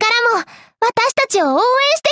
れからも私たちを応援して